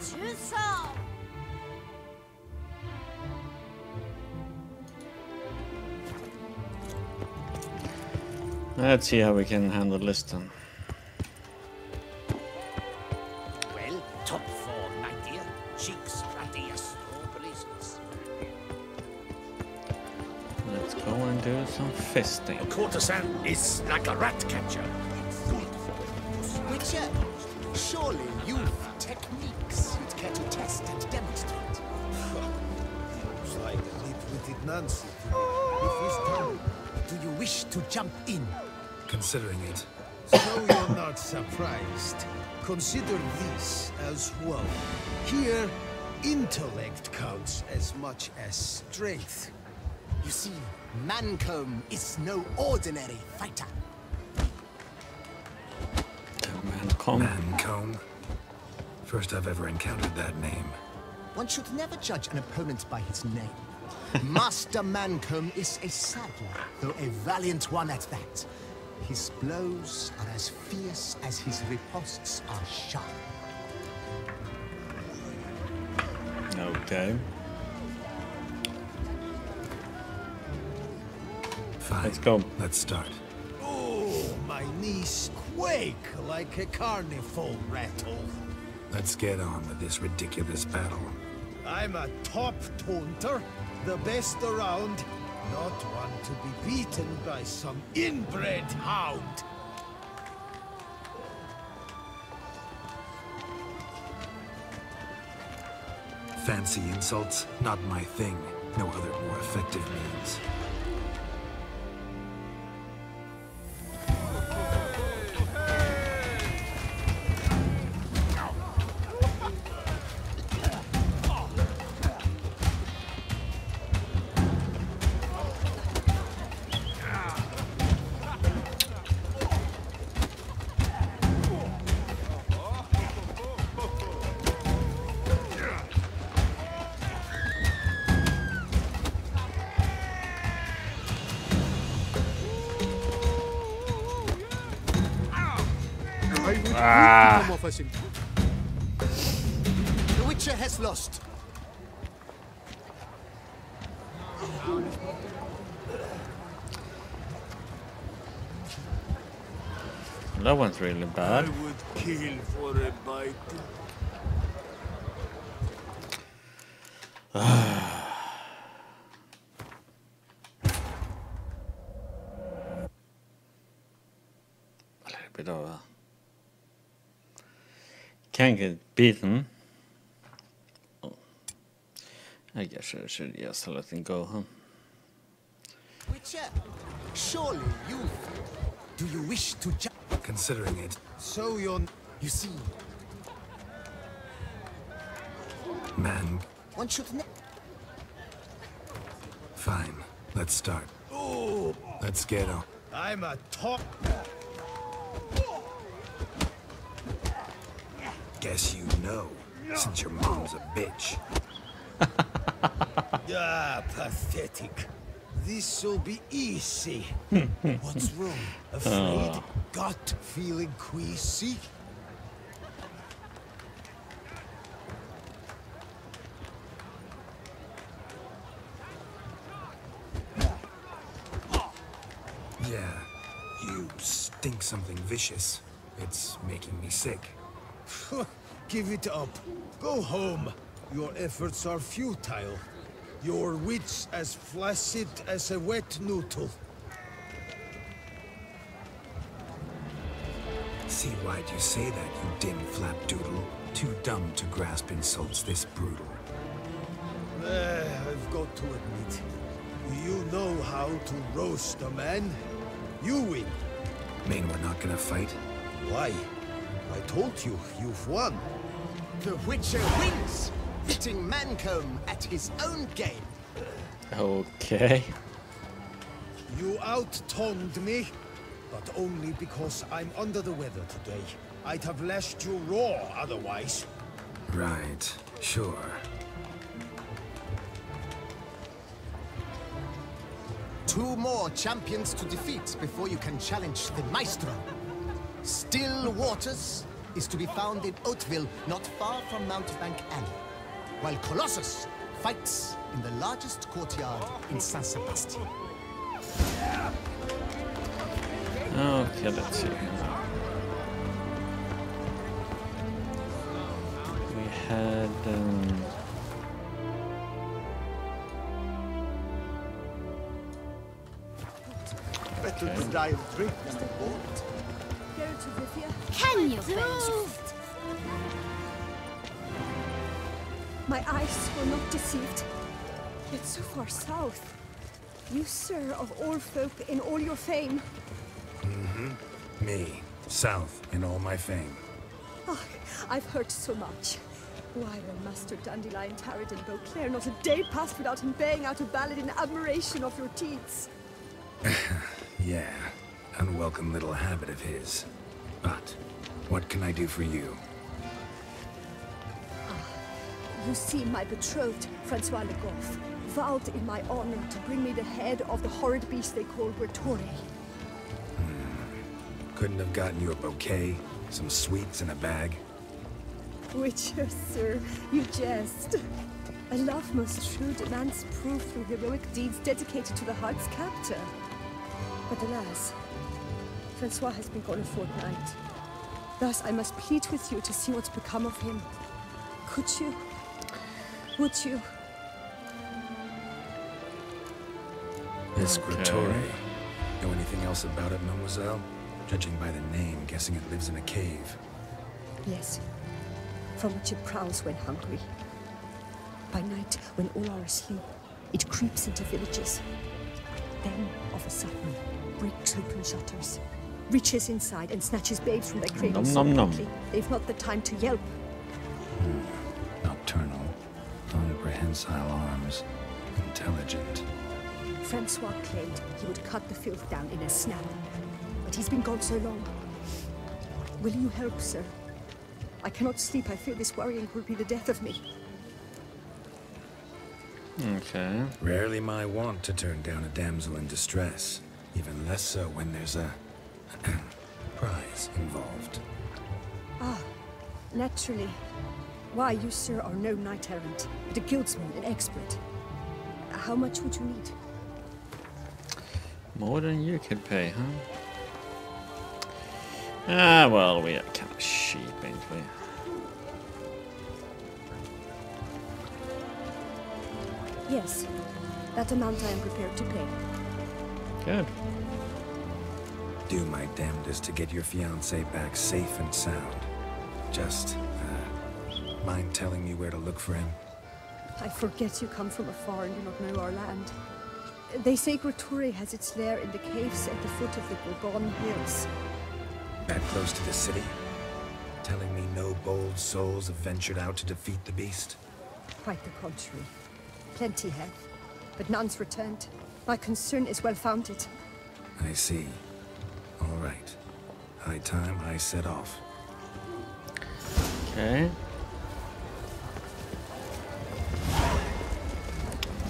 주소. Let's see how we can handle this then. Well, top four, my dear. Cheeks, radius, policeman's. Let's go and do some fisting. A courtesan is like a rat catcher. Witcher, surely you've nitwitted Nancy. If his turn, Do you wish to jump in? Considering it. so you're not surprised. Consider this as well. Here, intellect counts as much as strength. You see, Mancomb is no ordinary fighter. Man, come. Mancomb. First I've ever encountered that name. One should never judge an opponent by his name. Master Mancomb is a saddler, though a valiant one at that. His blows are as fierce as his riposts are sharp. Okay. Fine. Let's go. Let's start. Oh, my knees quake like a carnival rattle. Let's get on with this ridiculous battle. I'm a top taunter, the best around, not one to be beaten by some inbred hound. Fancy insults? Not my thing. No other more effective means. The Witcher has lost. That one's really I bad. would kill for. A little bit of a... Can't get beaten. Oh. I guess I should just let him go, huh? Witcher, surely you... Do you wish to jump? Considering it. So you're... You see, Man, one should ne- fine. Let's start. Oh, Let's get on. I'm a top... Guess you know, since your mom's a bitch. Ah, pathetic. This'll be easy. What's wrong? Afraid? Gut feeling queasy? Yeah, you stink something vicious. It's making me sick. Give it up. Go home. Your efforts are futile. Your wits as flaccid as a wet noodle. See why'd you say that, you dim flapdoodle? Too dumb to grasp insults this brutal. Eh, I've got to admit, you know how to roast a man. You win. Mean we're not gonna fight? Why? I told you, you've won. The Witcher wins, hitting Mancomb at his own game. Okay. You out-tongued me, but only because I'm under the weather today. I'd have lashed you raw otherwise. Right, sure. Two more champions to defeat before you can challenge the Maestro. Still Waters is to be found in Oatville, not far from Mountebank Alley, while Colossus fights in the largest courtyard in Saint Sebastian. Okay, let's see. We had. Um, Better Can you move? My eyes were not deceived. Yet so far south. You, sir, of all folk in all your fame. Me, south in all my fame. Ah, I've heard so much. Why, when Master Dandelion tarried in Beauclair, not a day passed without him baying out a ballad in admiration of your deeds. Yeah, unwelcome little habit of his. But, what can I do for you? Ah, You see, my betrothed, Francois Le Goff, vowed in my honor to bring me the head of the horrid beast they call Bertore. Couldn't have gotten you a bouquet, some sweets in a bag? Witcher, sir, you jest. A love most true demands proof through heroic deeds dedicated to the heart's captor. But alas, Francois has been gone a fortnight. Thus, I must plead with you to see what's become of him. Could you? Would you? This Okay. Gratore. Know anything else about it, mademoiselle? Judging by the name, guessing it lives in a cave. Yes. From which it prowls when hungry. By night, when all are asleep, it creeps into villages. Then, of a sudden, breaks open shutters, reaches inside, and snatches babes from their cradles so Nom, nom, nom. they've not the time to yelp. Hmm. Nocturnal, on prehensile arms, intelligent. Francois claimed he would cut the filth down in a snap, but he's been gone so long. Will you help, sir? I cannot sleep. I fear this worrying will be the death of me. okay. Rarely my wont to turn down a damsel in distress. Even less so when there's a prize involved. Ah, naturally. Why, you, sir, are no knight errant, but a guildsman, an expert. How much would you need? More than you could pay, huh? Ah, well, we are kind of sheep, ain't we? Yes, that amount I am prepared to pay. Good. Do my damnedest to get your fiancé back safe and sound. Just, uh, mind telling me where to look for him? I forget you come from afar and do not know our land. They say Gratore has its lair in the caves at the foot of the Gorgon Hills. That close to the city? Telling me no bold souls have ventured out to defeat the beast? Quite the contrary. Plenty have, but none's returned. My concern is well founded. I see. All right. High time I set off. Okay.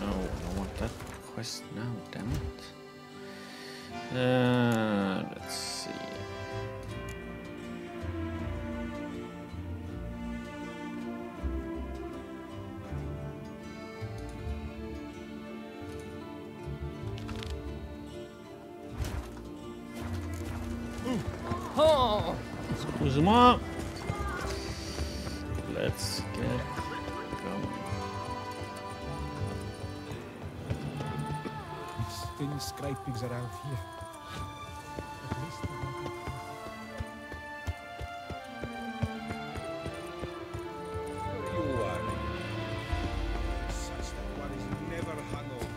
No, I don't want that quest now, damn it. Uh, let's scrapings around here. At least they're You are. Such one is never hungover.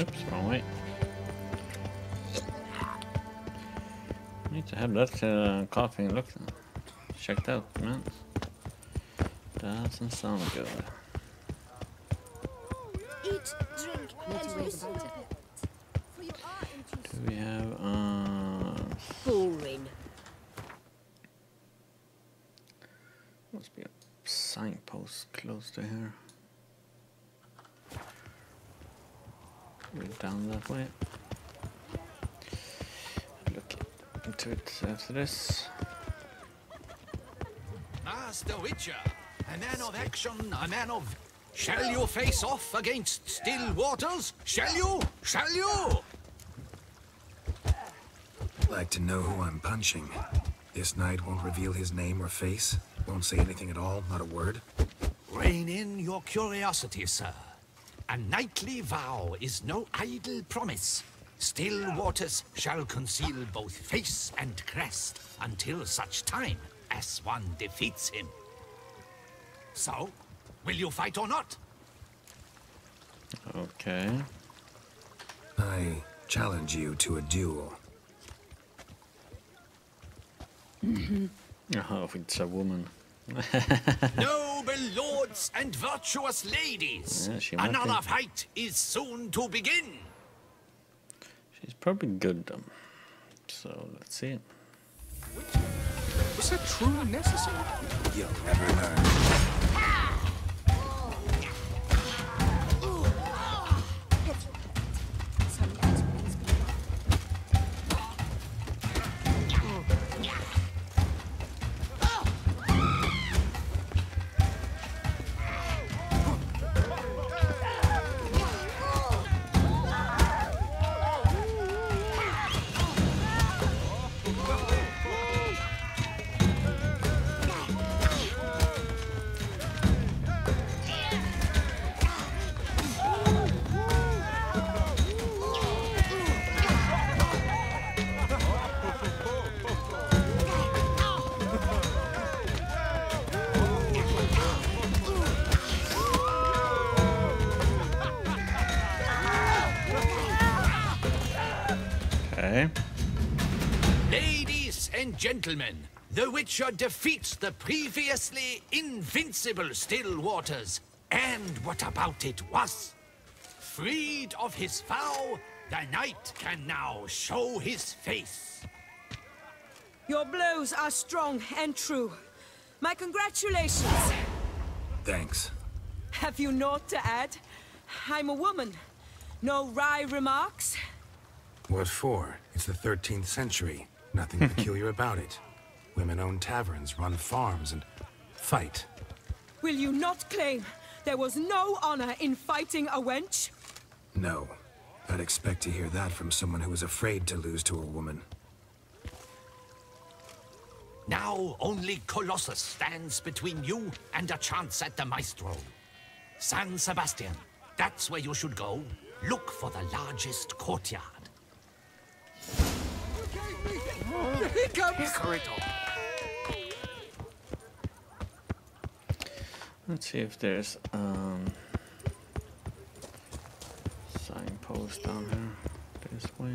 Oops, wrong way. Need to have that uh, coughing look checked out, man. Doesn't sound good. Eat, drink, and listen to it. For you are Do interested. we have uh Boring. must be a signpost close to here. We're down that way. Look into it after this. Master Witcher, a man of action, a man of... Shall you face off against still waters? Shall you? Shall you? Like to know who I'm punching. This knight won't reveal his name or face. Won't say anything at all, not a word. Rein in your curiosity, sir. A knightly vow is no idle promise. Still waters shall conceal both face and crest until such time as one defeats him. So, will you fight or not? Okay. I challenge you to a duel. Mm-hmm. Ah, oh, it's a woman. Noble lords and virtuous ladies, Yeah, she might another be. fight is soon to begin. She's probably good though. So let's see. Was that truly necessary? You'll never learn. Gentlemen, the Witcher defeats the previously invincible Still Waters. And what about it was? Freed of his vow, the knight can now show his face. Your blows are strong and true. My congratulations. Thanks. Have you naught to add? I'm a woman. No wry remarks? What for? It's the 13th century. Nothing peculiar about it. Women own taverns, run farms, and fight. Will you not claim there was no honor in fighting a wench? No. I'd expect to hear that from someone who was afraid to lose to a woman. Now only Colossus stands between you and a chance at the Maestro. San Sebastian, that's where you should go. Look for the largest courtyard. Here comes! Let's see if there's um signpost down here. This way.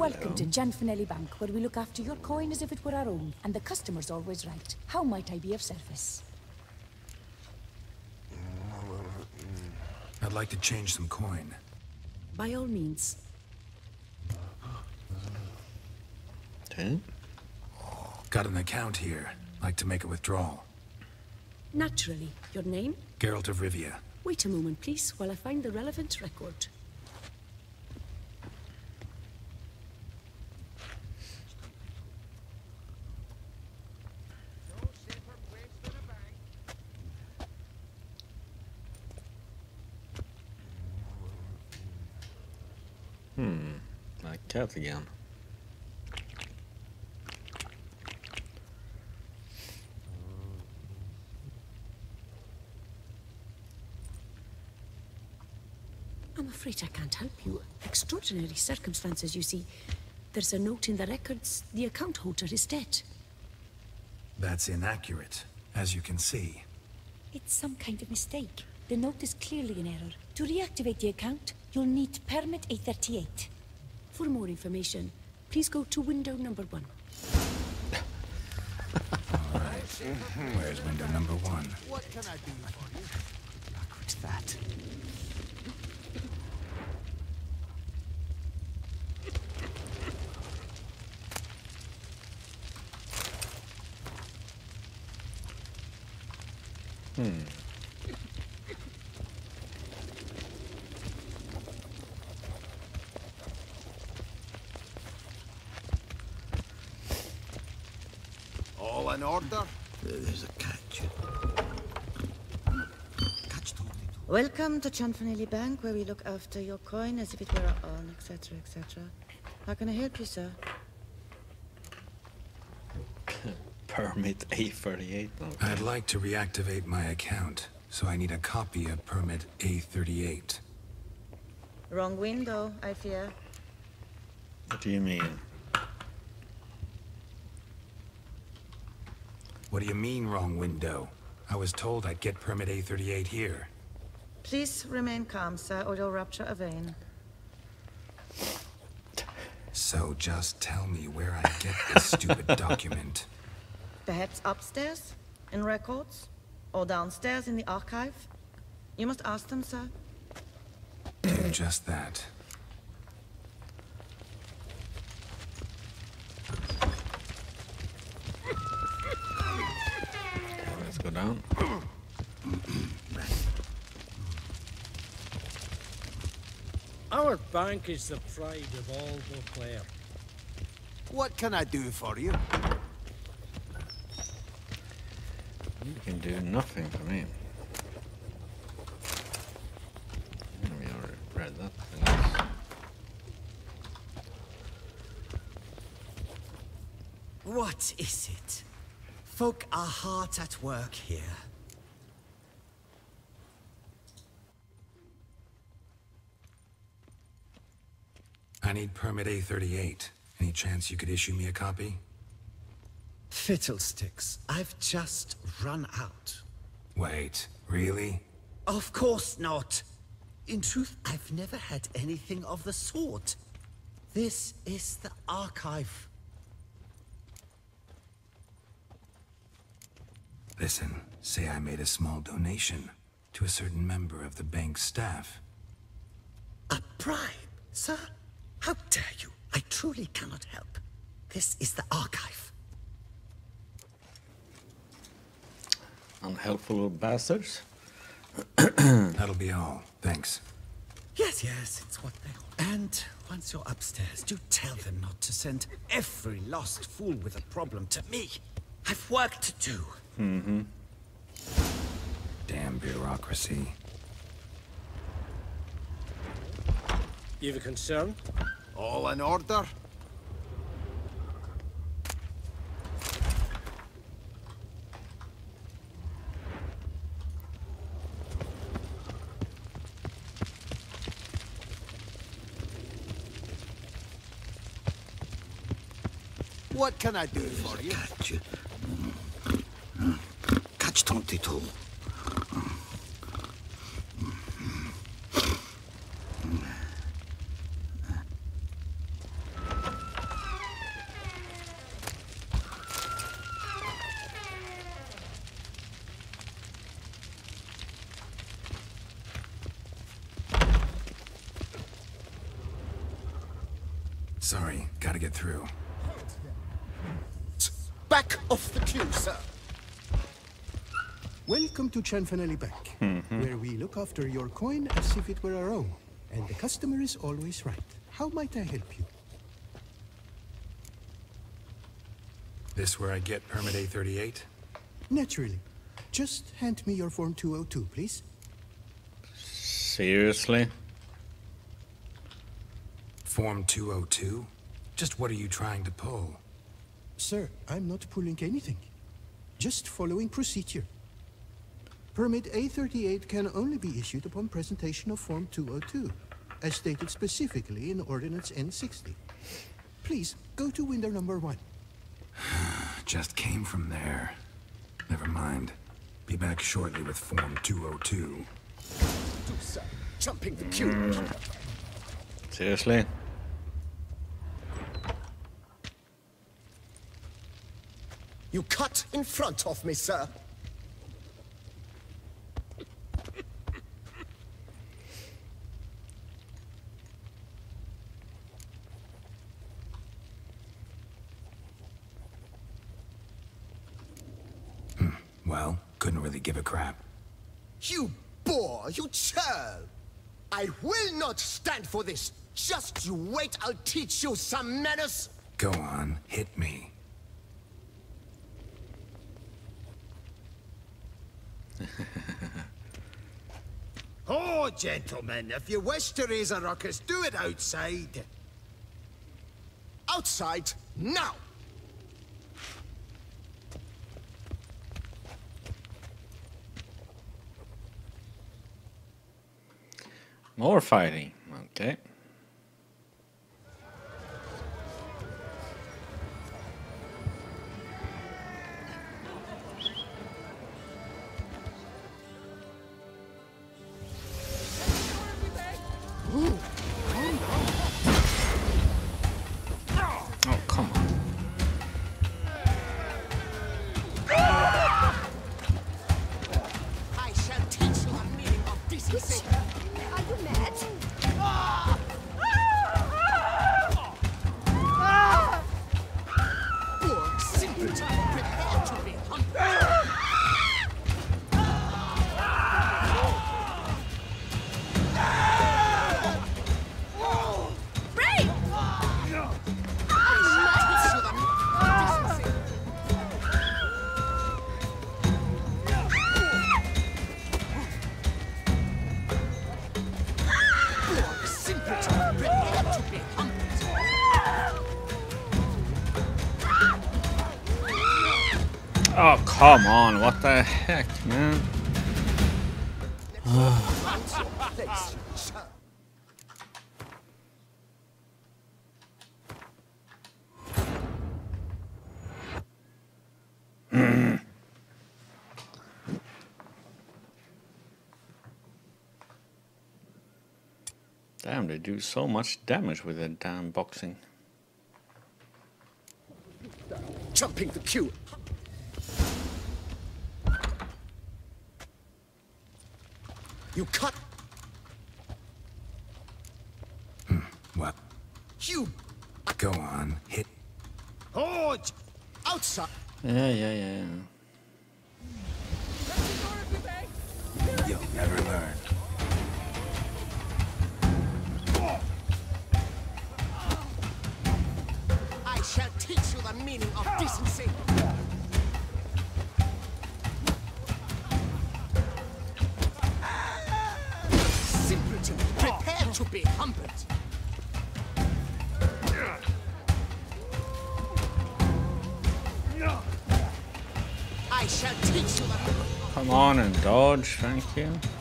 Welcome go. to Cianfanelli Bank, where we look after your coin as if it were our own, and the customer's always right. How might I be of service? Mm, I'd like to change some coin. By all means. Okay. Got an account here. Like to make a withdrawal. Naturally. Your name? Geralt of Rivia. Wait a moment, please, while I find the relevant record. Cat again. I'm afraid I can't help you. Extraordinary circumstances, you see. There's a note in the records. The account holder is dead. That's inaccurate, as you can see. It's some kind of mistake. The note is clearly an error. To reactivate the account, you'll need permit A38. For more information, please go to window number one. All right. Where's window number one? What can I do for you? Look at that. Hmm. All in order? There's a catch. Catch Tony. Welcome to Cianfanelli Bank, where we look after your coin as if it were our own, etc., etc. How can I help you, sir? Permit A38. Okay. I'd like to reactivate my account, so I need a copy of permit A38. Wrong window, I fear. What do you mean? What do you mean, wrong window? I was told I'd get permit A38 here. Please remain calm, sir, or you'll rupture a vein. So just tell me where I get this stupid document. Perhaps upstairs, in records, or downstairs in the archive? You must ask them, sir. Do just that. Let's go down. Our bank is the pride of all Beauclair. What can I do for you? You can do nothing for me. We already read that. I guess. What is it? Folk are hard at work here. I need permit A38. Any chance you could issue me a copy? Fiddlesticks, I've just run out. Wait, really? Of course not. In truth, I've never had anything of the sort. This is the archive. Listen, say I made a small donation to a certain member of the bank's staff. A bribe, sir? How dare you? I truly cannot help. This is the archive. Unhelpful little bastards. That'll be all. Thanks. Yes, yes, it's what they are. And once you're upstairs, do tell them not to send every lost fool with a problem to me. I've work to do. Mm-hmm. Damn bureaucracy. You have a concern? All in order? What can I do for you? Catch. Catch 22. Sorry, gotta get through. Back off the queue, sir. Welcome to Cianfanelli Bank, mm-hmm. where we look after your coin as if it were our own. And the customer is always right. How might I help you? This where I get permit A38? Naturally. Just hand me your Form 202, please. Seriously? Form 202? Just what are you trying to pull? Sir, I'm not pulling anything. Just following procedure. Permit A38 can only be issued upon presentation of Form 202, as stated specifically in Ordinance N60. Please, go to window number one. Just came from there. Never mind. Be back shortly with Form 202. Do, sir. Jumping the queue. Seriously? You cut in front of me, sir. Well, couldn't really give a crap. You boor, you churl! I will not stand for this. Just you wait, I'll teach you some manners. Go on, hit me. Oh, gentlemen, if you wish to raise a ruckus, do it outside. Outside, now! More fighting. Okay. Come on. What the heck, man? Damn, they do so much damage with that damn boxing. Jumping the queue. You cut. Hmm, what? You Go on, hit. Oh, j- outside. Yeah, yeah, yeah. You'll never learn. On and dodge, thank you.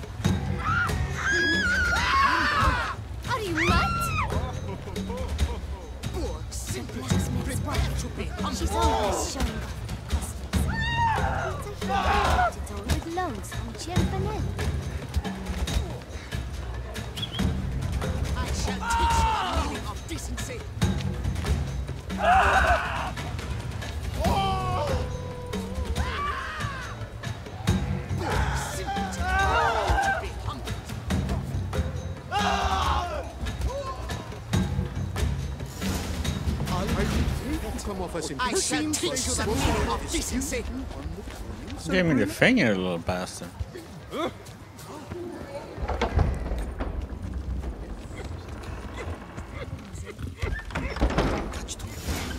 I shall teach you the meaning of decency. Give me the finger, little bastard.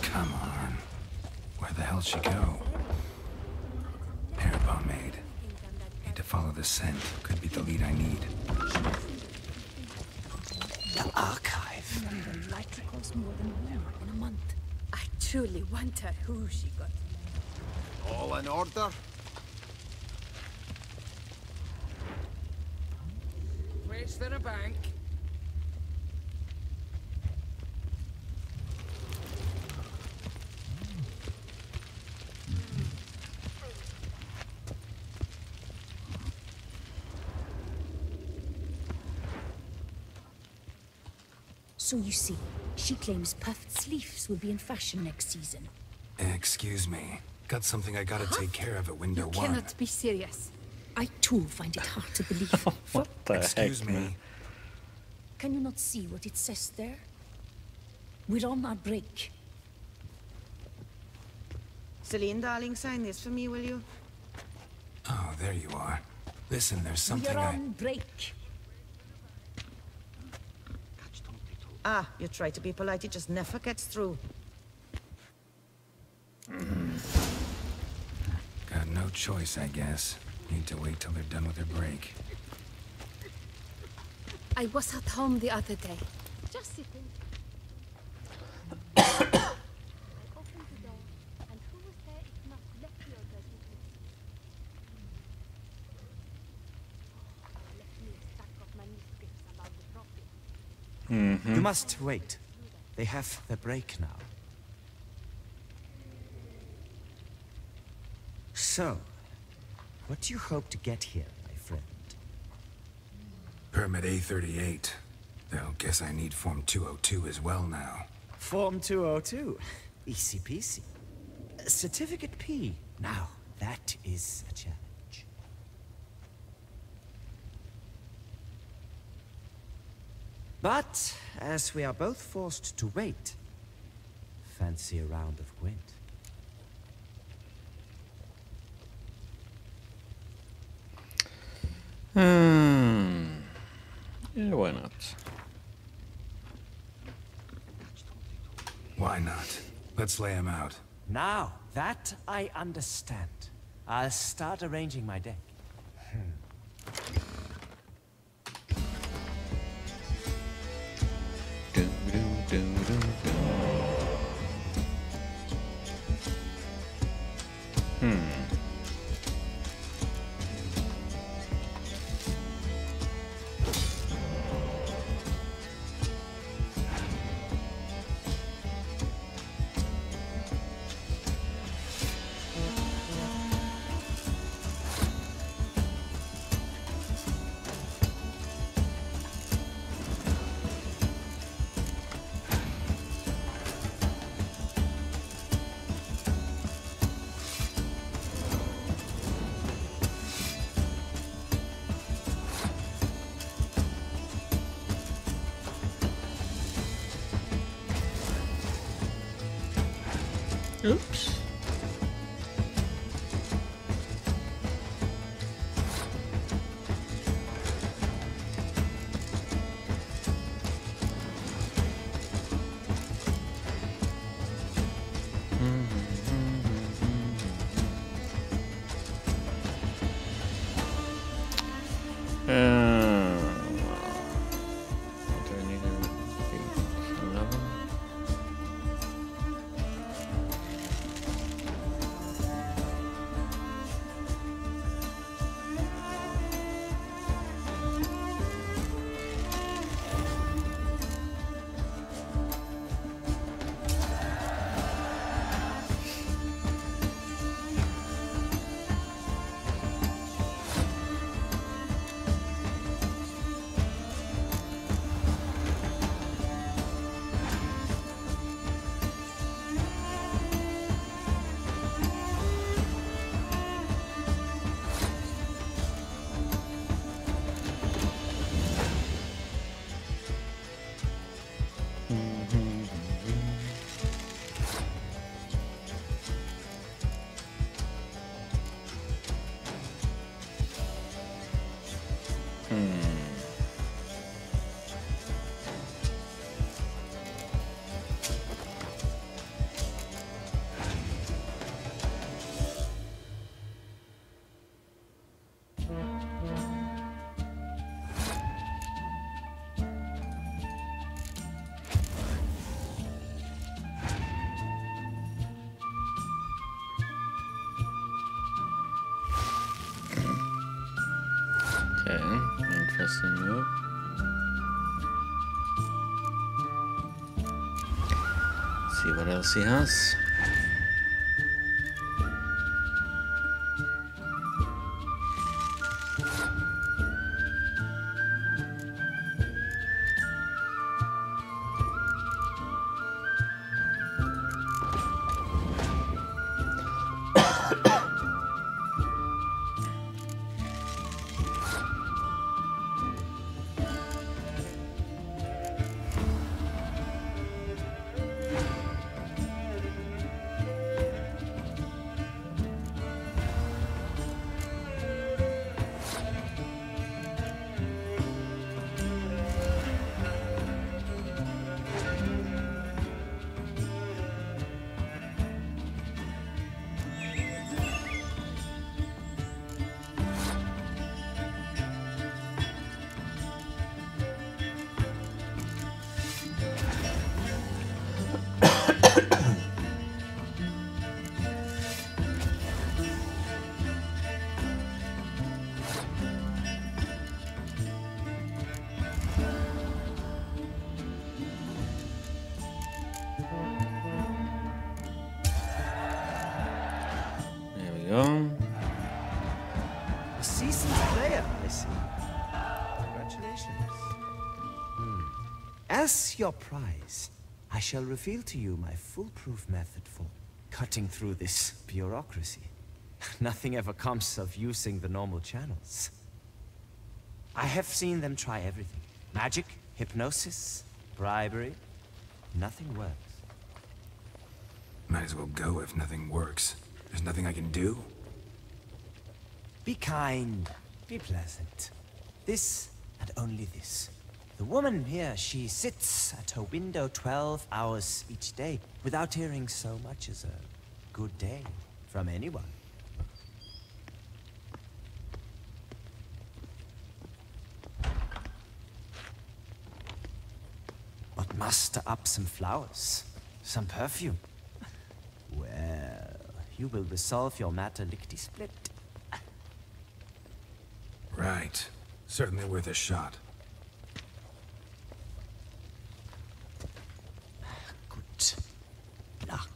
Come on. Where the hell'd she go? Hair pomade. Need to follow the scent. Could be the lead I need. The archive. None will likely cost more than one in a month. I truly wonder who she got. All in order? Where's there a bank? So you see, she claims puffed sleeves will be in fashion next season. Excuse me. Got something I gotta take care of at window You one. cannot be serious. I too find it hard to believe. What the Excuse heck, me. man? Can you not see what it says there? We're on our break. Celine, darling, sign this for me, will you? Oh, there you are. Listen, there's something We're I... on break. Ah, you try to be polite, it just never gets through. Got no choice, I guess. Need to wait till they're done with their break. I was at home the other day. Just sitting. I opened the door, and who was there if not Lefty or Dresden? Oh, left me a stack of manuscripts about the prophet. Mhm. You must wait. They have their break now. So, what do you hope to get here, my friend? Permit A38. Though, guess I need Form 202 as well now. Form 202. Easy peasy. Certificate P. Now, that is a challenge. But, as we are both forced to wait, fancy a round of Gwent. Hmm. Yeah, why not? Why not? Let's lay him out. Now, that I understand. I'll start arranging my deck. See As your prize, I shall reveal to you my foolproof method for cutting through this bureaucracy. Nothing ever comes of using the normal channels. I have seen them try everything. Magic, hypnosis, bribery. Nothing works. Might as well go if nothing works. There's nothing I can do? Be kind. Be pleasant. This and only this. The woman here, she sits at her window 12 hours each day without hearing so much as a good day from anyone. But muster up some flowers, some perfume. Well, you will resolve your matter lickety-split. Right. Certainly worth a shot. Good luck.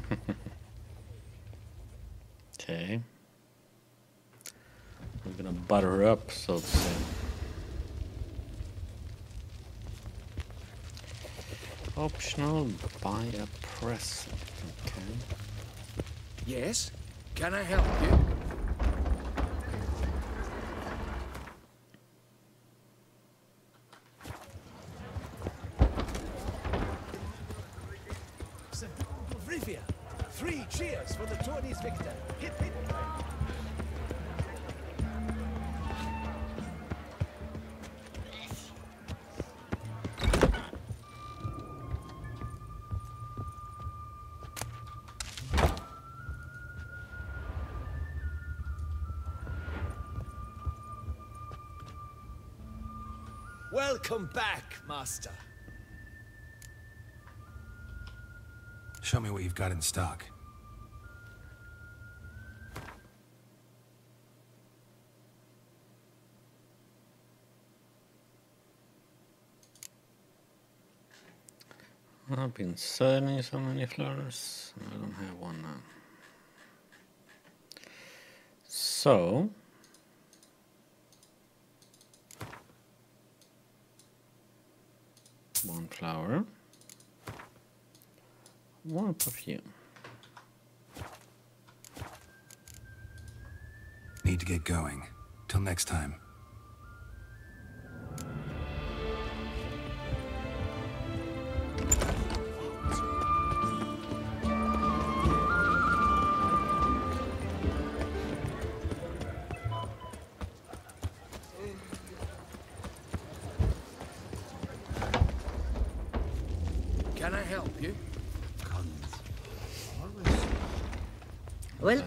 Okay. We're gonna butter her up, so to say. Optional, buy a present. Okay. Yes? Can I help you? Back, Master. Show me what you've got in stock. I've been selling so many flowers. I don't have one now. So. One flower. One perfume. Need to get going. Till next time.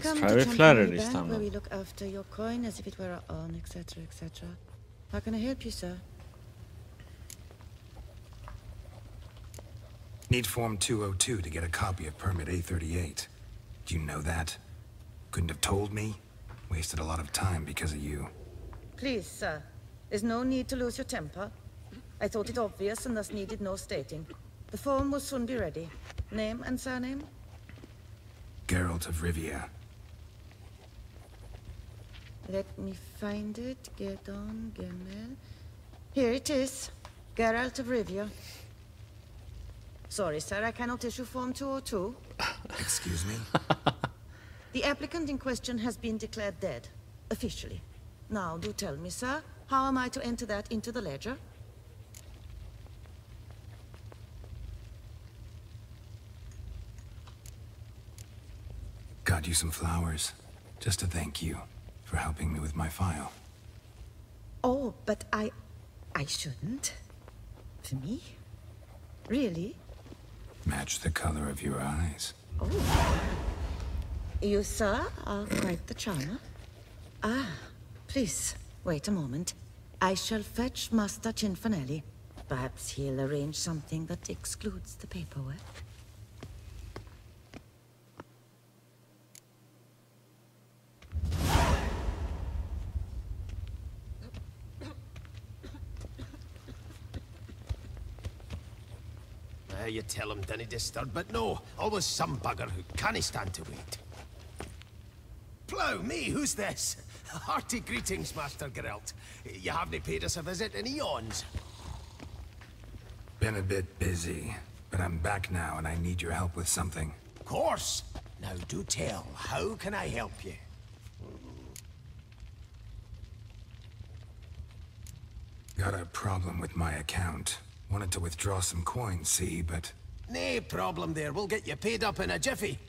Welcome try to with Champagne flattery this time, where we look after your coin as if it were our own, etc., etc. How can I help you, sir? Need Form 202 to get a copy of Permit A38. Do you know that? Couldn't have told me? Wasted a lot of time because of you. Please, sir. There's no need to lose your temper. I thought it obvious and thus needed no stating. The form will soon be ready. Name and surname? Geralt of Rivia. Let me find it. Get on, Gemel. Here it is. Geralt of Rivia. Sorry, sir, I cannot issue Form 202. Excuse me? The applicant in question has been declared dead, officially. Now, do tell me, sir, how am I to enter that into the ledger? Got you some flowers. Just to thank you for helping me with my file. Oh, but I... I shouldn't. For me? Really? Match the color of your eyes. Oh. You, sir, are quite the charmer. Ah, please, wait a moment. I shall fetch Master Cianfanelli. Perhaps he'll arrange something that excludes the paperwork. Uh, you tell him dinna disturb, but no, always some bugger who can't stand to wait. Plough me, who's this? Hearty greetings, Master Geralt. You haven't paid us a visit in eons. Been a bit busy, but I'm back now and I need your help with something. Of course. Now do tell, how can I help you? Got a problem with my account. Wanted to withdraw some coins, see, but... Nae problem there, we'll get you paid up in a jiffy.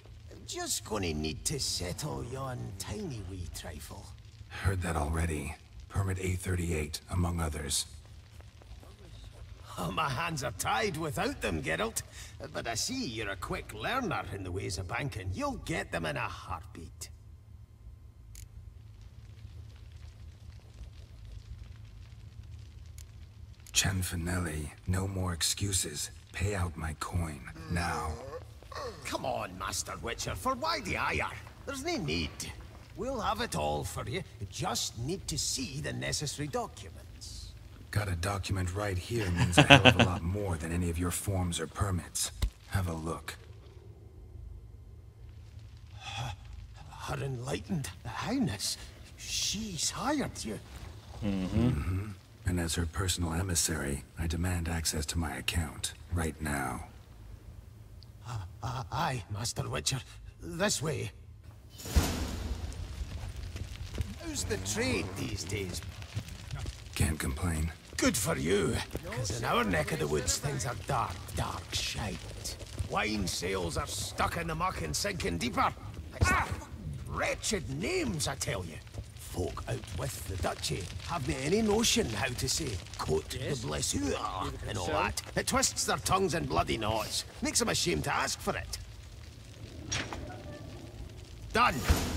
Just gonna need to settle yon tiny wee trifle. Heard that already. Permit A38, among others. Oh, my hands are tied without them, Geralt. But I see you're a quick learner in the ways of banking. You'll get them in a heartbeat. Cianfanelli, no more excuses. Pay out my coin, now. Come on, Master Witcher, for why the ire? There's no need. We'll have it all for you. You just need to see the necessary documents. Got a document right here means a hell of a lot more than any of your forms or permits. Have a look. Her enlightened highness. She's hired you. Mm-hmm. And as her personal emissary, I demand access to my account, right now. Uh, aye, Master Witcher. This way. How's the trade these days? Can't complain. Good for you, because in our neck of the woods things are dark, dark shite. Wine sales are stuck in the muck and sinking deeper. Ah, wretched names, I tell you. Folk out with the duchy haven't any notion how to say cote de blessure and all that. It twists their tongues in bloody knots. Makes them ashamed to ask for it. Done.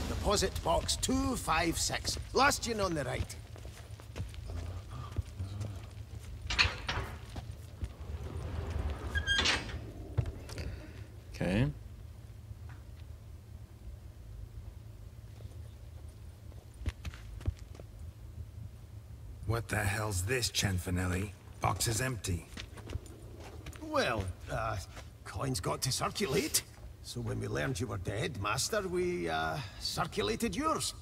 Deposit box 256. Last in on the right. Okay. The hell's this, Cianfanelli? Box is empty. Well, uh, coins got to circulate. So when we learned you were dead, Master, we, uh, circulated yours.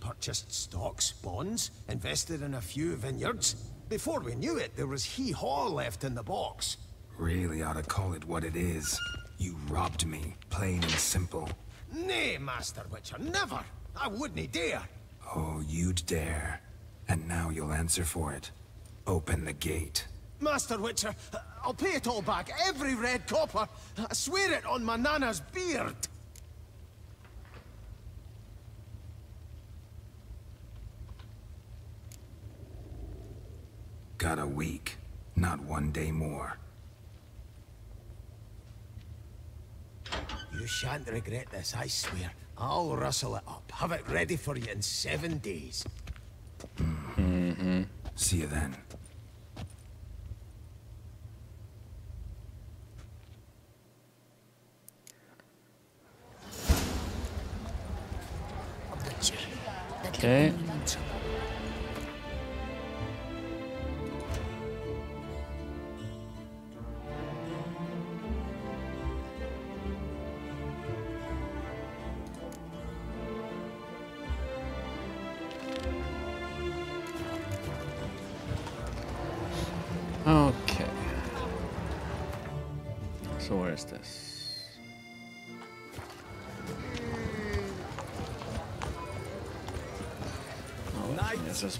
Purchased stocks, bonds, invested in a few vineyards. Before we knew it, there was hee-haw left in the box. Really ought to call it what it is. You robbed me, plain and simple. Nay, Master Witcher, never! I wouldn't dare! Oh, you'd dare. And now you'll answer for it. Open the gate. Master Witcher, I'll pay it all back, every red copper. I swear it on my nana's beard. Got a week, not one day more. You shan't regret this, I swear. I'll rustle it up, have it ready for you in seven days. Mm-hmm. See you then. Okay. Okay.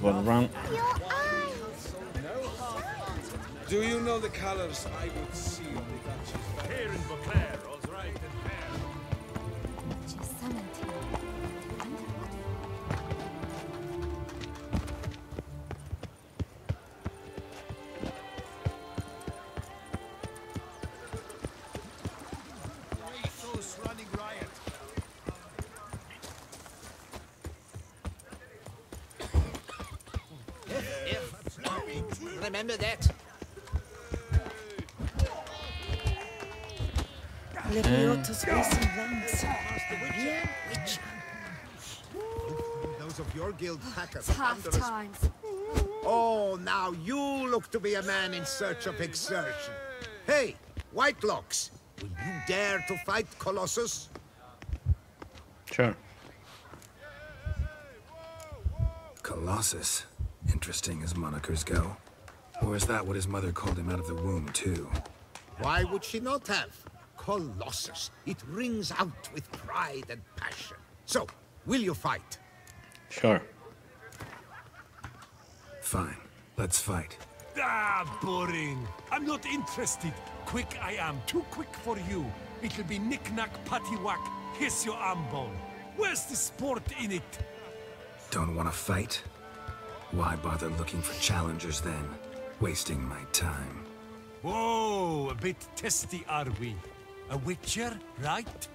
One run. Do you know the colors I would see on the Duchess? Here in Beauclair, guild packers It's are half under us. times. Oh, now you look to be a man in search of exertion. Hey, Whitelocks, will you dare to fight Colossus? Sure. Colossus. Interesting as monikers go. Or is that what his mother called him out of the womb, too? Why would she not have? Colossus. It rings out with pride and passion. So, will you fight? Sure. Fine. Let's fight. Ah, boring. I'm not interested. Quick I am, too quick for you. It'll be knick-knack, patty-whack, kiss your arm bone. Where's the sport in it? Don't want to fight? Why bother looking for challengers then? Wasting my time. Whoa, a bit testy are we? A witcher, right?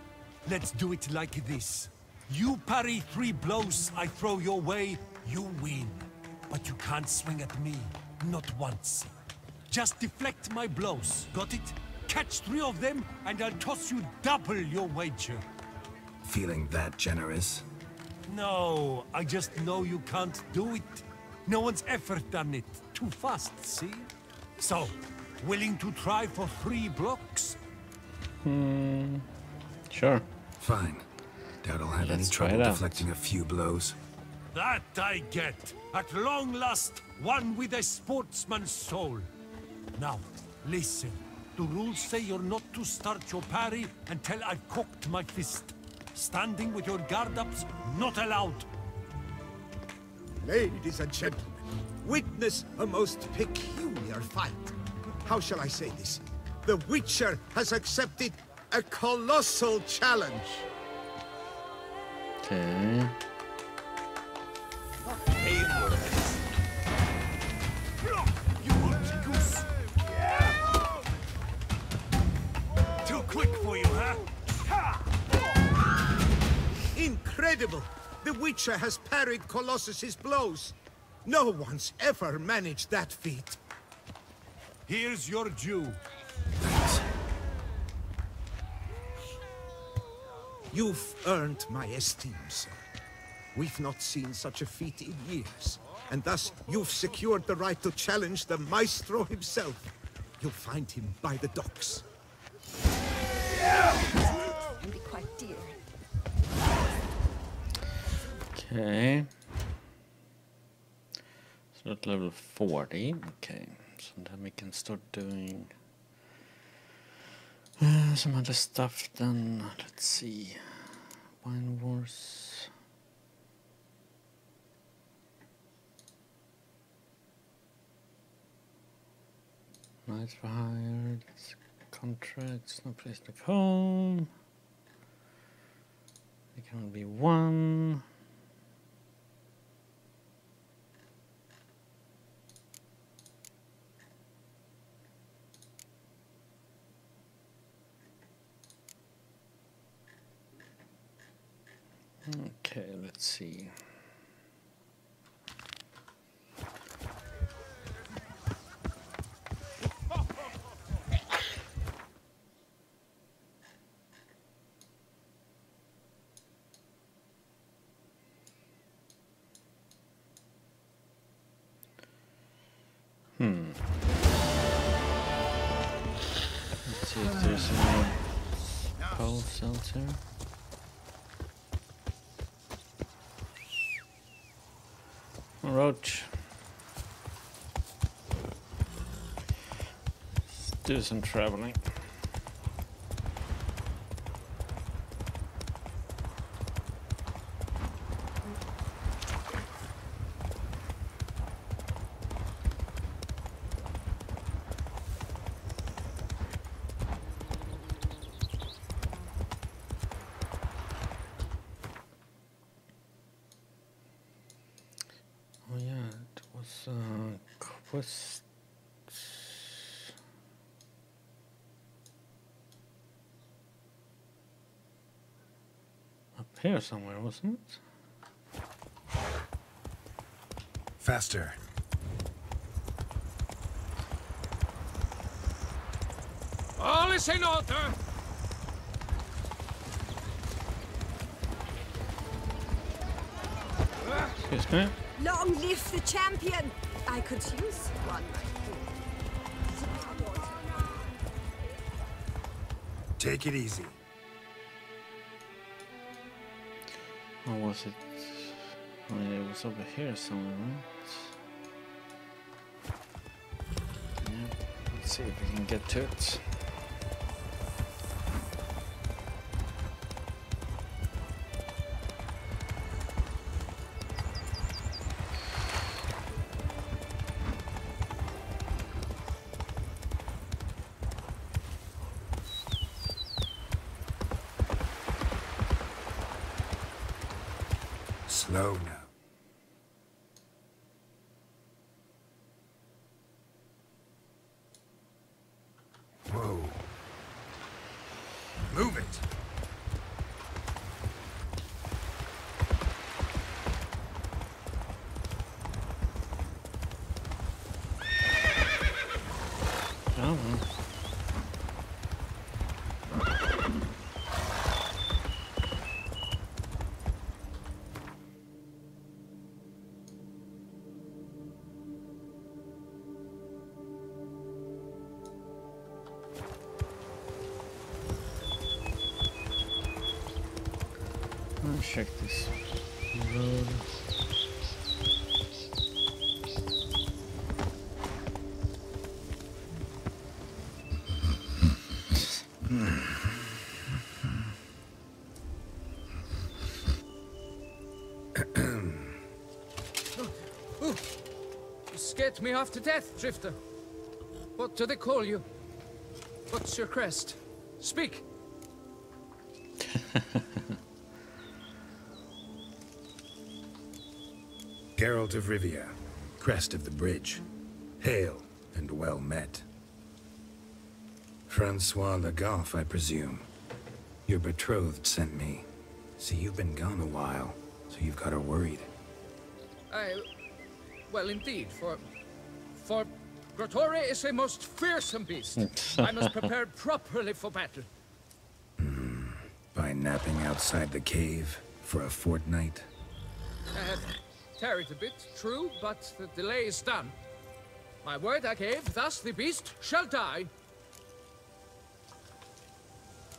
Let's do it like this. You parry three blows I throw your way, you win. But you can't swing at me, not once. Just deflect my blows, got it? Catch three of them, and I'll toss you double your wager. Feeling that generous? No, I just know you can't do it. No one's ever done it. Too fast, see? So, willing to try for three blocks? Hmm. Sure. Fine. Doubt I'll have any Let's try trouble deflecting a few blows. That I get. At long last, one with a sportsman's soul. Now, listen. The rules say you're not to start your parry until I've cocked my fist. Standing with your guard ups, not allowed. Ladies and gentlemen, witness a most peculiar fight. How shall I say this? The Witcher has accepted a colossal challenge. Okay. Too quick for you, huh? Incredible! The Witcher has parried Colossus's blows. No one's ever managed that feat. Here's your due. You've earned my esteem, sir. We've not seen such a feat in years. And thus, you've secured the right to challenge the Maestro himself. You'll find him by the docks. Can be quite dear. Okay. So at level 40. Okay. So then we can start doing uh, some other stuff then. Let's see. Wine Wars. Knights for hire. Contracts. No place to home. It can only be one. Okay, let's see. If there's any pole. Roach. Let's do some traveling. Oh yeah, it was uh, quest. Up somewhere, wasn't it? Faster. All is in order. Excuse me. Long live the champion! I could use one. Take it easy. Or was it? I yeah, it was over here somewhere, right? Yeah. Let's see if we can get to it. Me half to death, Drifter. What do they call you? What's your crest? Speak. Geralt of Rivia, crest of the bridge. Hail and well met. Francois Legoff, I presume. Your betrothed sent me. See, you've been gone a while, so you've got her worried. I... Well, indeed, for... For... Grottore is a most fearsome beast. Hmm. I must prepare properly for battle. Hmm. By napping outside the cave for a fortnight? I have tarried a bit, true, but the delay is done. My word I gave, thus the beast shall die.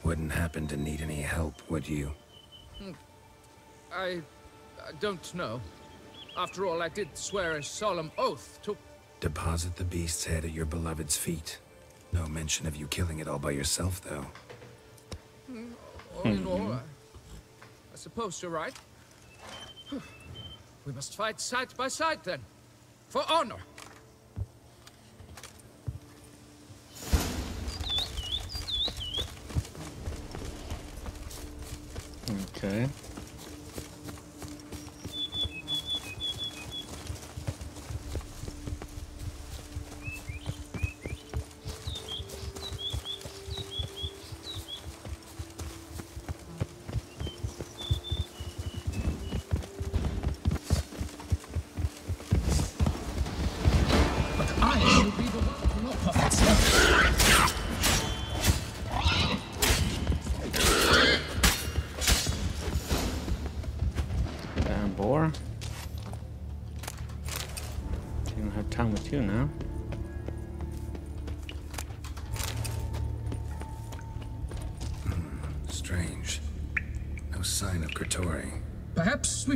Wouldn't happen to need any help, would you? Hmm. I... I don't know. After all, I did swear a solemn oath to... Deposit the beast's head at your beloved's feet. No mention of you killing it all by yourself, though. Hmm, All in all, I, I suppose you're right. We must fight side by side, then. For honor. Okay.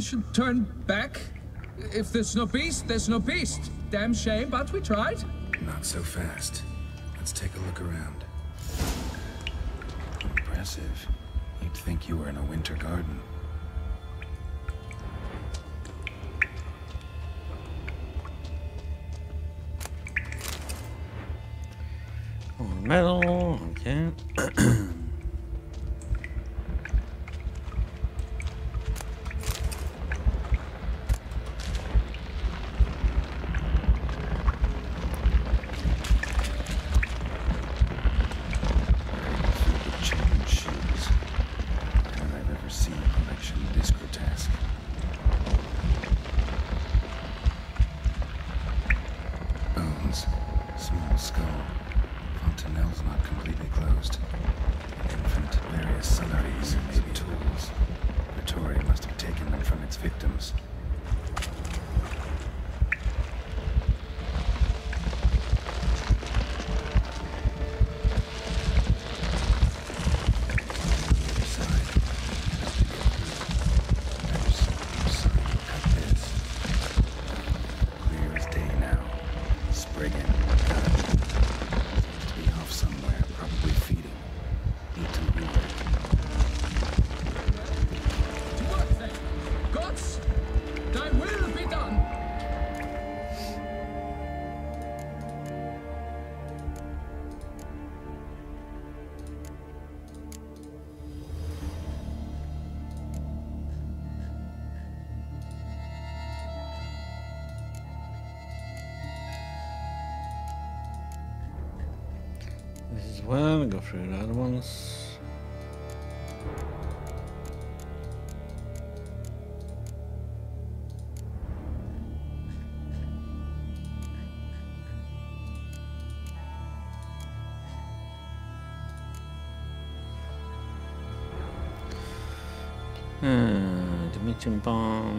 Should turn back? If there's no beast, there's no beast. Damn shame, but we tried. Not so fast. Let's take a look around. Impressive. You'd think you were in a winter garden. More metal, okay. As well, go through the other ones. Uh, Dimeritium bomb,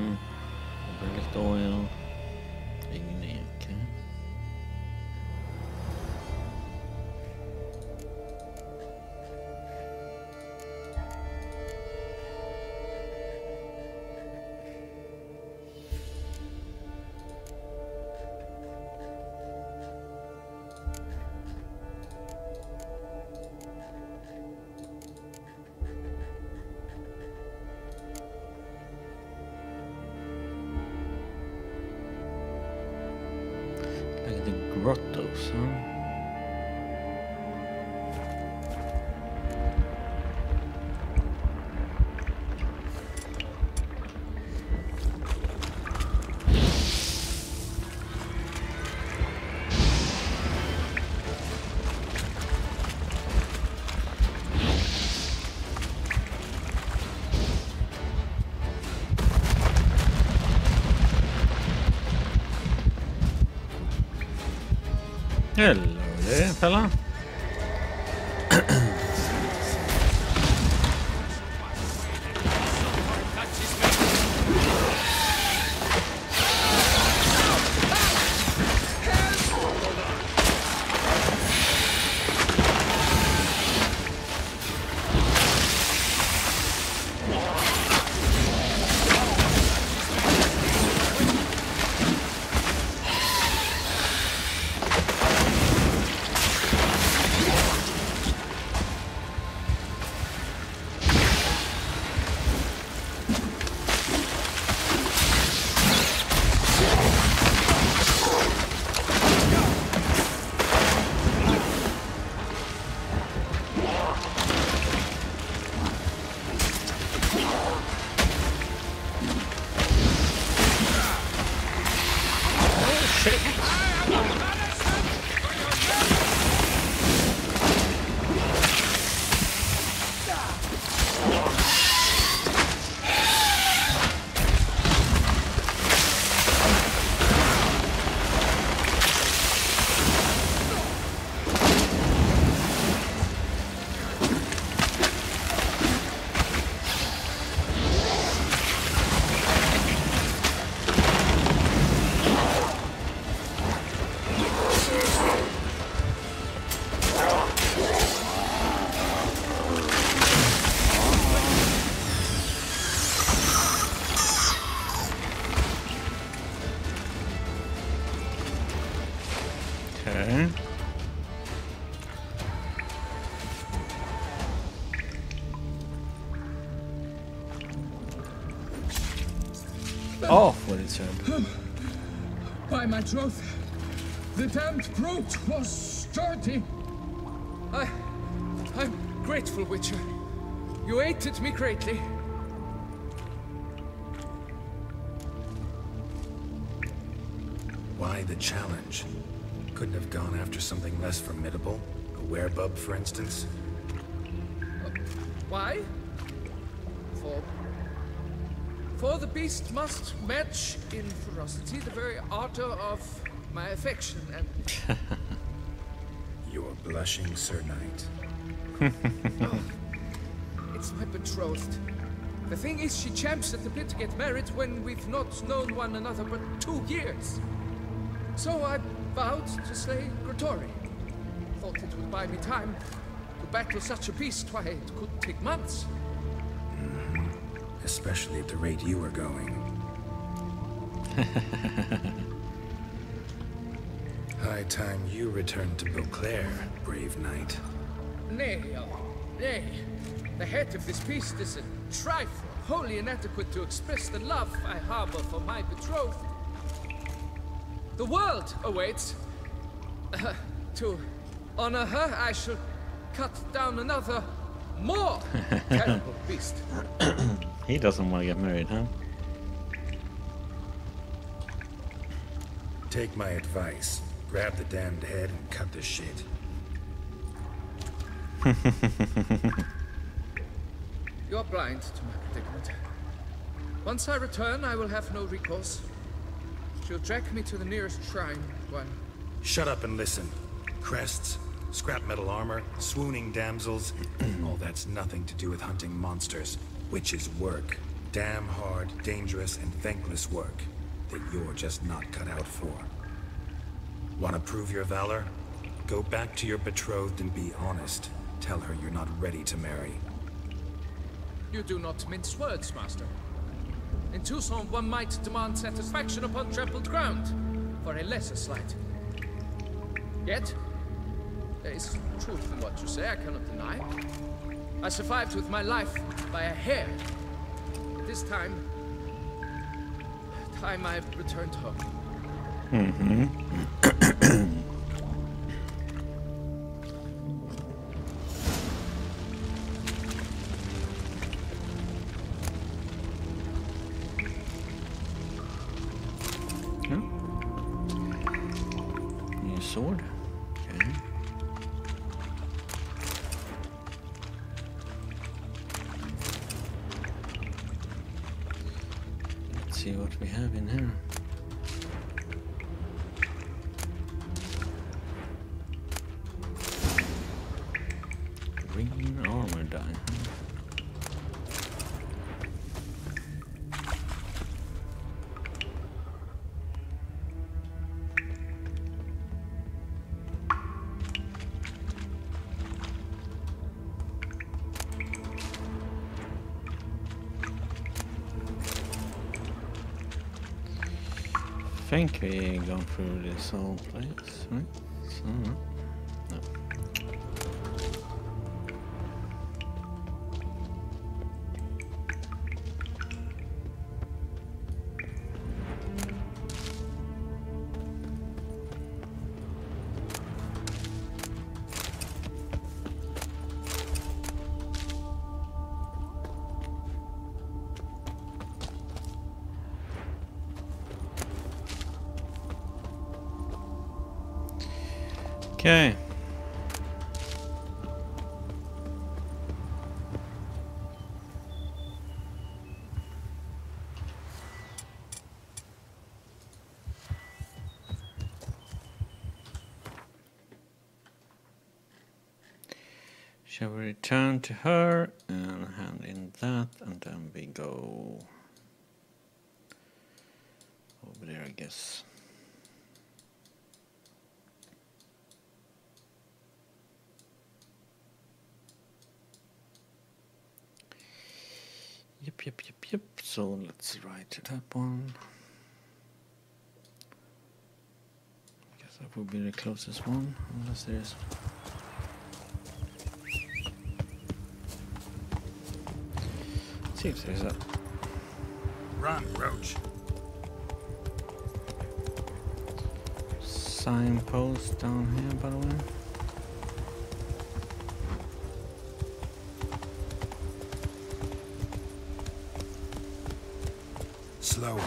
Hello there, fella. My the damned brute was sturdy. I... I'm grateful, Witcher. You aided me greatly. Why the challenge? Couldn't have gone after something less formidable? A werebbubb, for instance? Uh, why? For the beast must match in ferocity the very ardor of my affection and... You're blushing, Sir Knight. Oh, it's my betrothed. The thing is, she champs at the bit to get married when we've not known one another but two years. So I vowed to slay Grottore. Thought it would buy me time to battle such a beast. Why, it could take months. Especially at the rate you were going. High time you returned to Beauclair, brave knight. Nay, oh, nay. The head of this beast is a trifle, wholly inadequate to express the love I harbor for my betrothed. The world awaits. Uh, to honor her, I shall cut down another, more terrible beast. he doesn't want to get married, huh? Take my advice. Grab the damned head and cut the shit. You're blind to my predicament. Once I return, I will have no recourse. She'll drag me to the nearest shrine while... Shut up and listen. Crests, scrap metal armor, swooning damsels, all that's nothing to do with hunting monsters. Witches work. Damn hard, dangerous, and thankless work that you're just not cut out for. Want to prove your valor? Go back to your betrothed and be honest. Tell her you're not ready to marry. You do not mince words, Master. In Toussaint, one might demand satisfaction upon trampled ground for a lesser slight. Yet, there is truth in what you say, I cannot deny. I survived with my life by a hair. This time, time I have returned home. Mm-hmm. think we gone through this whole place, right? Okay. Shall we return to her and hand in that and then we go over there I guess. yep, yep, yep. So let's write that one. I guess that would be the closest one, unless there's. See if there's a. Run, Roach. Signpost down here, by the way. Slower.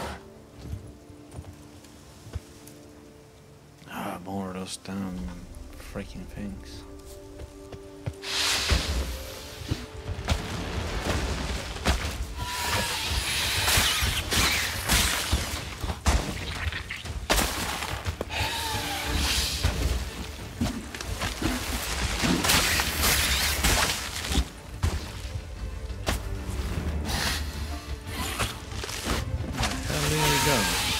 Ah, more of those damn freaking things. Hell,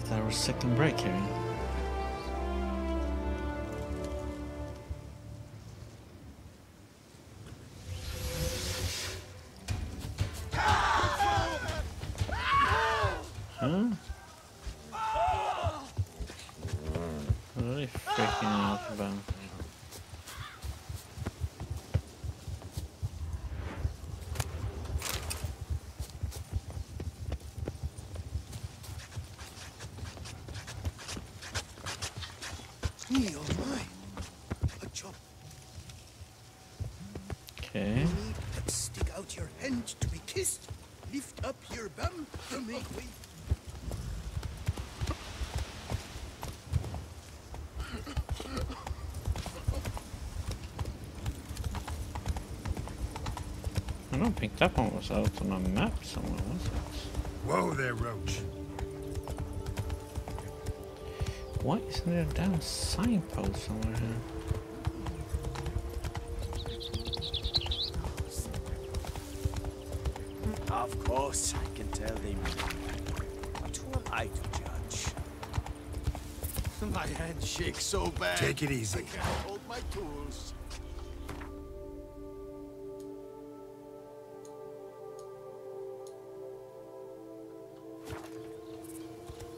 get our second break here. Think that one was out on a map somewhere, was it? Whoa there, Roach. Why isn't there a damn signpost somewhere here? Of course, I can tell they But who am I to judge? My hand shakes so bad. Take it easy.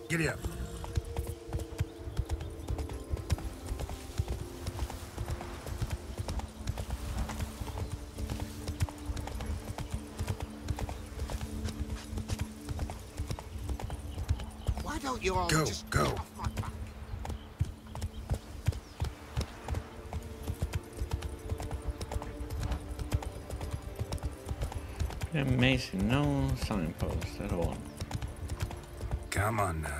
Giddy up. Why don't you all Go, just go. Amazing, no signpost at all. Come on now.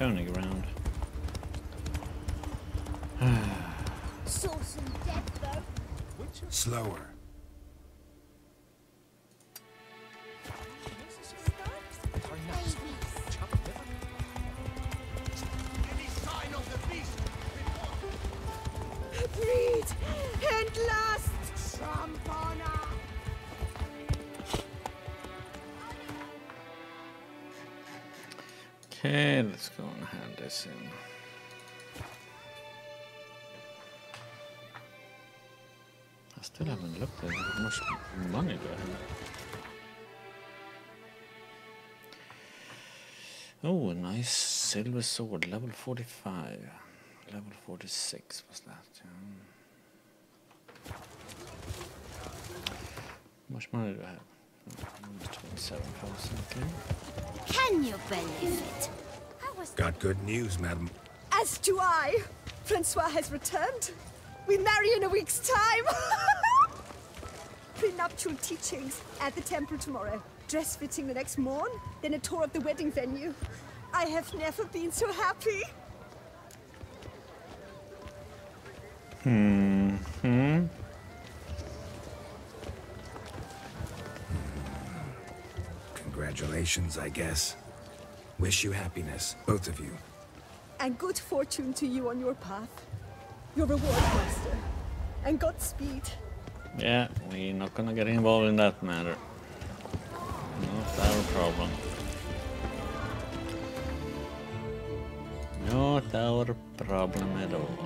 Back at the turning ground. Saw some dead though. Slower. Breed! And last! Trampana! Okay, let's go and hand. I still haven't looked at how much money do I have. Oh, a nice silver sword, level 45. Level 46 was that. yeah. How much money do I have? Hmm, twenty-seven thousand. Okay. Can you believe it? Got good news, madam. As do I. Francois has returned. We marry in a week's time. Prenuptial teachings at the temple tomorrow. Dress fitting the next morn, then a tour of the wedding venue. I have never been so happy. Hmm. Hmm. Congratulations, I guess. Wish you happiness, both of you. And good fortune to you on your path. Your reward, master. And Godspeed. Yeah, we're not gonna get involved in that matter. Not our problem. Not our problem at all.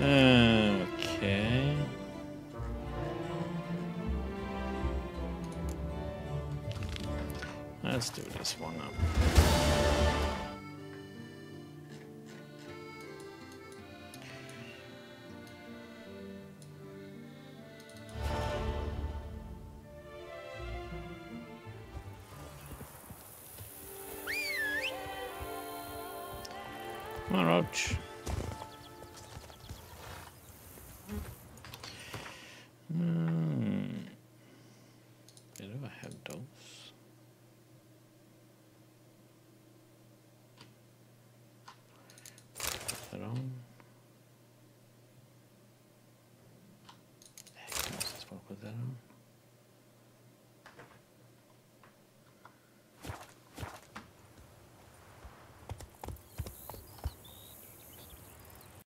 Okay. On, Roach.